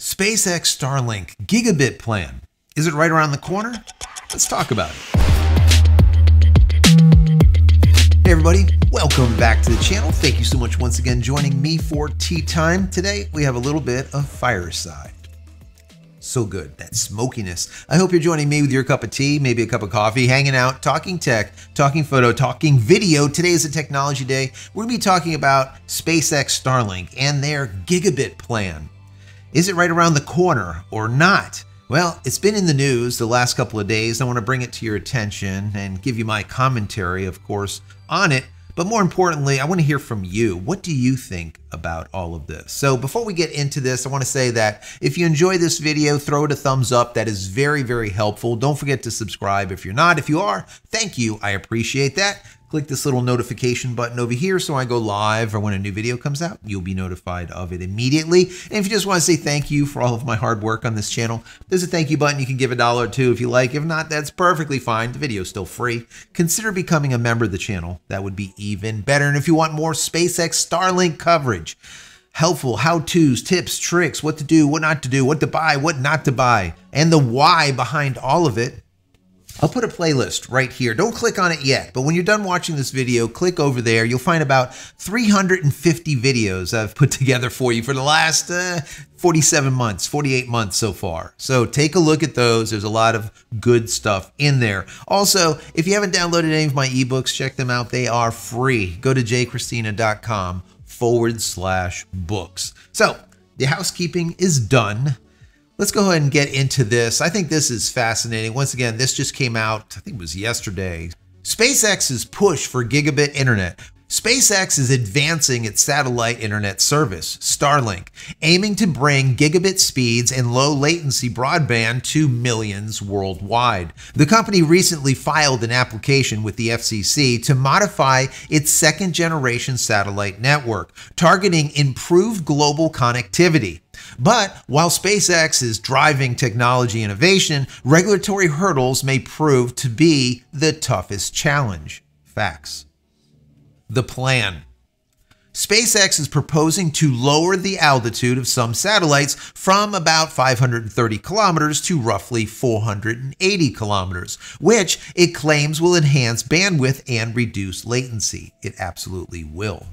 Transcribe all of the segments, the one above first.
SpaceX Starlink gigabit plan. Is it right around the corner? Let's talk about it. Hey everybody, welcome back to the channel. Thank you so much once again joining me for tea time. Today we have a little bit of fireside. So good, that smokiness. I hope you're joining me with your cup of tea, maybe a cup of coffee, hanging out, talking tech, talking photo, talking video. Today is a technology day. We're gonna be talking about SpaceX Starlink and their gigabit plan. Is it right around the corner or not? Well, it's been in the news the last couple of days. I want to bring it to your attention and give you my commentary, of course, on it. But more importantly, I want to hear from you. What do you think about all of this? So before we get into this, I want to say that if you enjoy this video, throw it a thumbs up. That is very, very helpful. Don't forget to subscribe if you're not. If you are, thank you. I appreciate that click this little notification button over here so I go live or when a new video comes out, you'll be notified of it immediately. And if you just want to say thank you for all of my hard work on this channel, there's a thank you button. You can give a dollar or two if you like. If not, that's perfectly fine. The video is still free. Consider becoming a member of the channel. That would be even better. And if you want more SpaceX Starlink coverage, helpful how-tos, tips, tricks, what to do, what not to do, what to buy, what not to buy, and the why behind all of it, I'll put a playlist right here. Don't click on it yet, but when you're done watching this video, click over there. You'll find about 350 videos I've put together for you for the last uh, 47 months, 48 months so far. So take a look at those. There's a lot of good stuff in there. Also, if you haven't downloaded any of my ebooks, check them out. They are free. Go to jcristina.com forward slash books. So the housekeeping is done. Let's go ahead and get into this. I think this is fascinating. Once again, this just came out, I think it was yesterday. SpaceX's push for gigabit internet SpaceX is advancing its satellite internet service, Starlink, aiming to bring gigabit speeds and low latency broadband to millions worldwide. The company recently filed an application with the FCC to modify its second generation satellite network, targeting improved global connectivity. But while SpaceX is driving technology innovation, regulatory hurdles may prove to be the toughest challenge. Facts the plan. SpaceX is proposing to lower the altitude of some satellites from about 530 kilometers to roughly 480 kilometers, which it claims will enhance bandwidth and reduce latency. It absolutely will.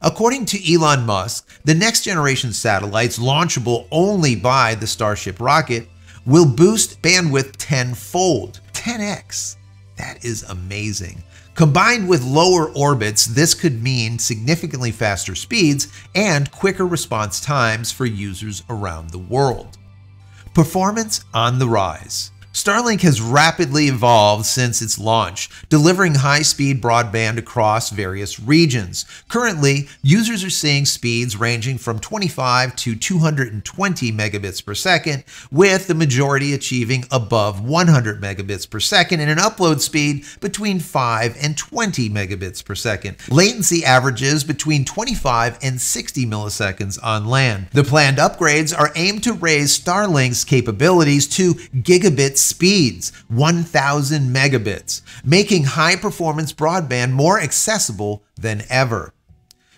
According to Elon Musk, the next generation satellites launchable only by the Starship rocket will boost bandwidth tenfold, 10x. That is amazing. Combined with lower orbits, this could mean significantly faster speeds and quicker response times for users around the world. Performance on the rise. Starlink has rapidly evolved since its launch, delivering high-speed broadband across various regions. Currently, users are seeing speeds ranging from 25 to 220 megabits per second, with the majority achieving above 100 megabits per second and an upload speed between 5 and 20 megabits per second. Latency averages between 25 and 60 milliseconds on land. The planned upgrades are aimed to raise Starlink's capabilities to gigabit speeds, 1000 megabits, making high performance broadband more accessible than ever.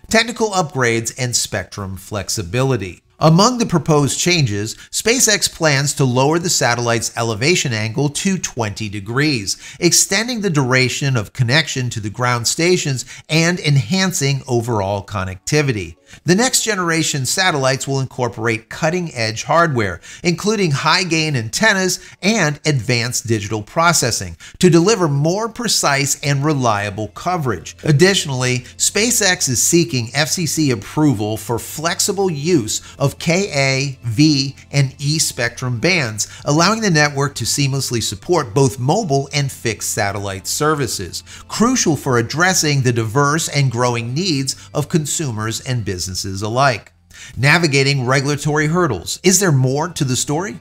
Technical upgrades and spectrum flexibility. Among the proposed changes, SpaceX plans to lower the satellite's elevation angle to 20 degrees, extending the duration of connection to the ground stations and enhancing overall connectivity. The next generation satellites will incorporate cutting edge hardware, including high gain antennas and advanced digital processing, to deliver more precise and reliable coverage. Additionally, SpaceX is seeking FCC approval for flexible use of Ka, V, and E spectrum bands, allowing the network to seamlessly support both mobile and fixed satellite services, crucial for addressing the diverse and growing needs of consumers and businesses businesses alike. Navigating regulatory hurdles. Is there more to the story?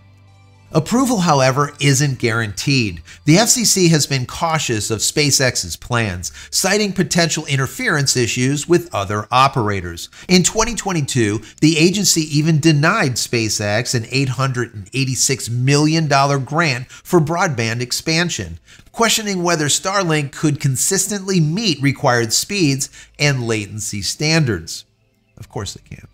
Approval, however, isn't guaranteed. The FCC has been cautious of SpaceX's plans, citing potential interference issues with other operators. In 2022, the agency even denied SpaceX an $886 million grant for broadband expansion, questioning whether Starlink could consistently meet required speeds and latency standards. Of course they can.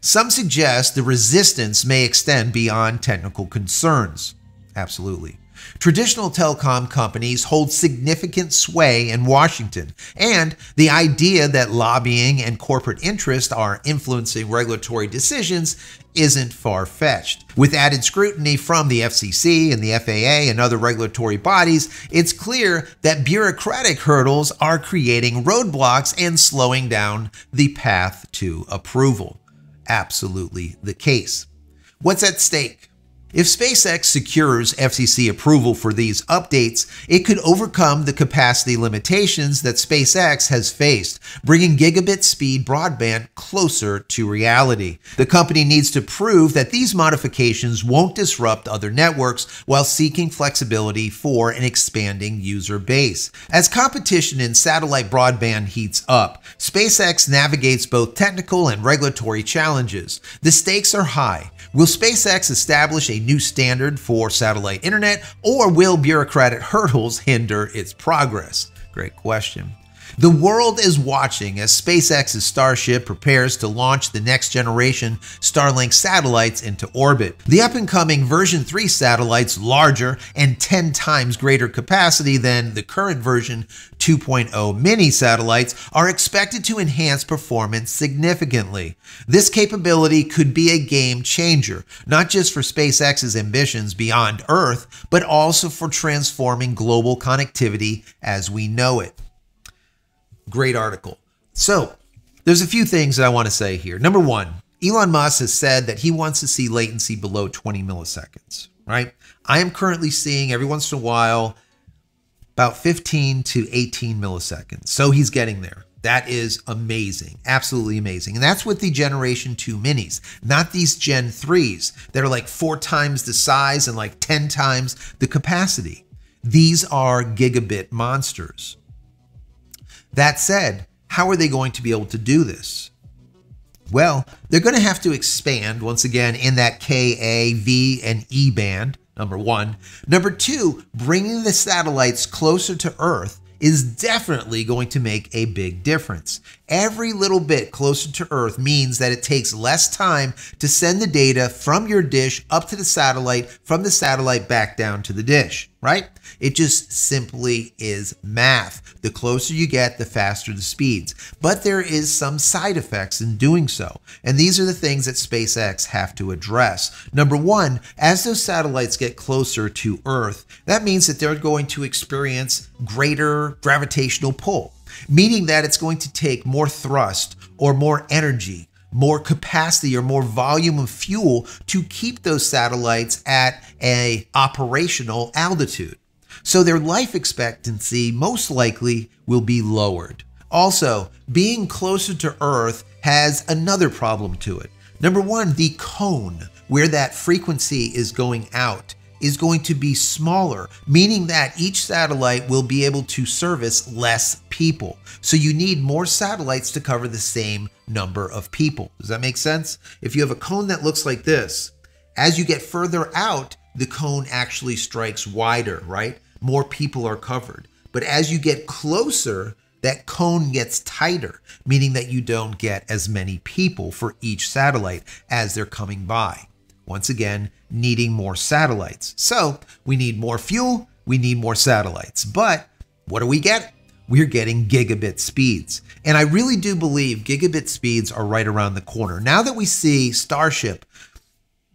some suggest the resistance may extend beyond technical concerns. Absolutely. Traditional telecom companies hold significant sway in Washington, and the idea that lobbying and corporate interest are influencing regulatory decisions isn't far fetched. With added scrutiny from the FCC and the FAA and other regulatory bodies, it's clear that bureaucratic hurdles are creating roadblocks and slowing down the path to approval. Absolutely the case. What's at stake? If SpaceX secures FCC approval for these updates, it could overcome the capacity limitations that SpaceX has faced, bringing gigabit speed broadband closer to reality. The company needs to prove that these modifications won't disrupt other networks while seeking flexibility for an expanding user base. As competition in satellite broadband heats up, SpaceX navigates both technical and regulatory challenges. The stakes are high. Will SpaceX establish a new standard for satellite internet, or will bureaucratic hurdles hinder its progress? Great question. The world is watching as SpaceX's Starship prepares to launch the next generation Starlink satellites into orbit. The up and coming version 3 satellites, larger and 10 times greater capacity than the current version 2.0 mini satellites, are expected to enhance performance significantly. This capability could be a game changer, not just for SpaceX's ambitions beyond Earth, but also for transforming global connectivity as we know it. Great article. So, there's a few things that I want to say here. Number one, Elon Musk has said that he wants to see latency below 20 milliseconds, right? I am currently seeing every once in a while about 15 to 18 milliseconds. So he's getting there. That is amazing, absolutely amazing. And that's with the Generation 2 minis, not these Gen 3s that are like four times the size and like 10 times the capacity. These are gigabit monsters. That said, how are they going to be able to do this? Well, they're going to have to expand once again in that Ka, V, and E band, number one. Number two, bringing the satellites closer to Earth is definitely going to make a big difference. Every little bit closer to Earth means that it takes less time to send the data from your dish up to the satellite, from the satellite back down to the dish, right? It just simply is math. The closer you get, the faster the speeds. But there is some side effects in doing so. And these are the things that SpaceX have to address. Number one, as those satellites get closer to Earth, that means that they're going to experience greater gravitational pull, meaning that it's going to take more thrust or more energy more capacity or more volume of fuel to keep those satellites at a operational altitude so their life expectancy most likely will be lowered. Also, being closer to Earth has another problem to it. Number one, the cone where that frequency is going out is going to be smaller, meaning that each satellite will be able to service less people. So you need more satellites to cover the same number of people. Does that make sense? If you have a cone that looks like this, as you get further out, the cone actually strikes wider, right? more people are covered. But as you get closer, that cone gets tighter, meaning that you don't get as many people for each satellite as they're coming by. Once again, needing more satellites. So we need more fuel, we need more satellites. But what do we get? We're getting gigabit speeds. And I really do believe gigabit speeds are right around the corner. Now that we see Starship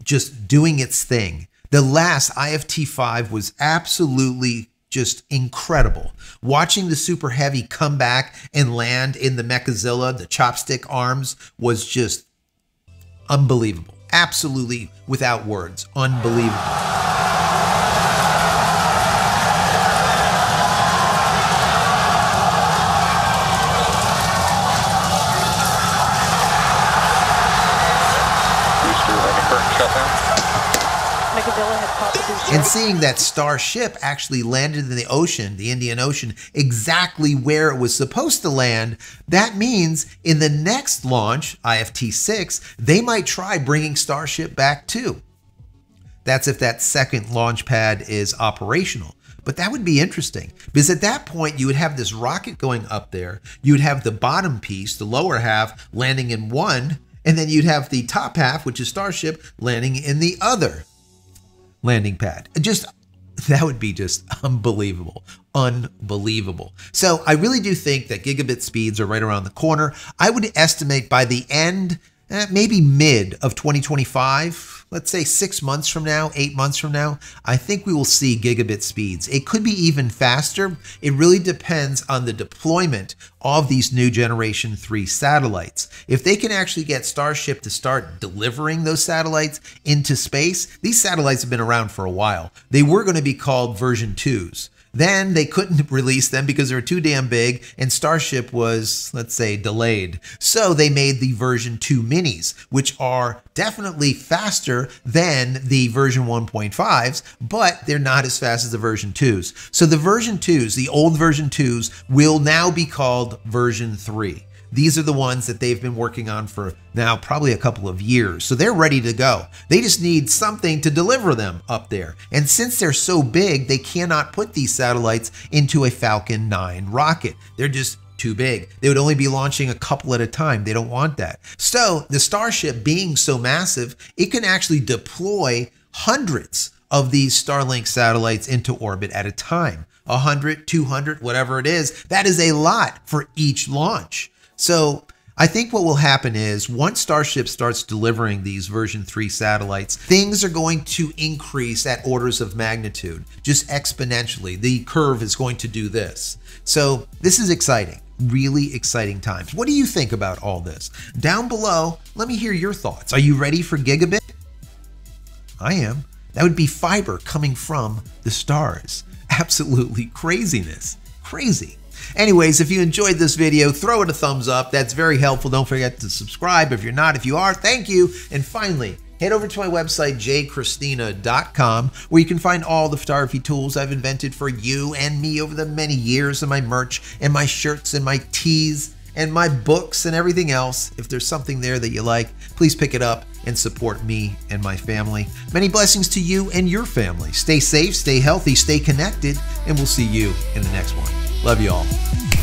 just doing its thing, the last IFT 5 was absolutely just incredible. Watching the Super Heavy come back and land in the Mechazilla, the chopstick arms, was just unbelievable. Absolutely without words. Unbelievable. And seeing that Starship actually landed in the ocean, the Indian Ocean, exactly where it was supposed to land, that means in the next launch, IFT 6, they might try bringing Starship back too. That's if that second launch pad is operational. But that would be interesting because at that point, you would have this rocket going up there. You would have the bottom piece, the lower half, landing in one And then you'd have the top half, which is Starship, landing in the other landing pad. Just that would be just unbelievable. Unbelievable. So I really do think that gigabit speeds are right around the corner. I would estimate by the end, eh, maybe mid of 2025, let's say six months from now, eight months from now, I think we will see gigabit speeds. It could be even faster. It really depends on the deployment of these new generation 3 satellites. If they can actually get Starship to start delivering those satellites into space, these satellites have been around for a while. They were going to be called version 2s. Then they couldn't release them because they were too damn big, and Starship was, let's say, delayed. So they made the version 2 minis, which are definitely faster than the version 1.5s, but they're not as fast as the version 2s. So the version 2s, the old version 2s, will now be called version 3. These are the ones that they've been working on for now probably a couple of years. So they're ready to go. They just need something to deliver them up there. And since they're so big, they cannot put these satellites into a Falcon 9 rocket. They're just too big. They would only be launching a couple at a time. They don't want that. So the Starship being so massive, it can actually deploy hundreds of these Starlink satellites into orbit at a time. 100, 200, whatever it is. That is a lot for each launch. So I think what will happen is once Starship starts delivering these version 3 satellites, things are going to increase at orders of magnitude, just exponentially. The curve is going to do this. So this is exciting, really exciting times. What do you think about all this? Down below, let me hear your thoughts. Are you ready for gigabit? I am. That would be fiber coming from the stars. Absolutely craziness. Crazy. Anyways, if you enjoyed this video, throw it a thumbs up. That's very helpful. Don't forget to subscribe if you're not. If you are, thank you. And finally, head over to my website, jcristina.com, where you can find all the photography tools I've invented for you and me over the many years of my merch and my shirts and my tees and my books and everything else. If there's something there that you like, please pick it up and support me and my family. Many blessings to you and your family. Stay safe, stay healthy, stay connected, and we'll see you in the next one. Love you all.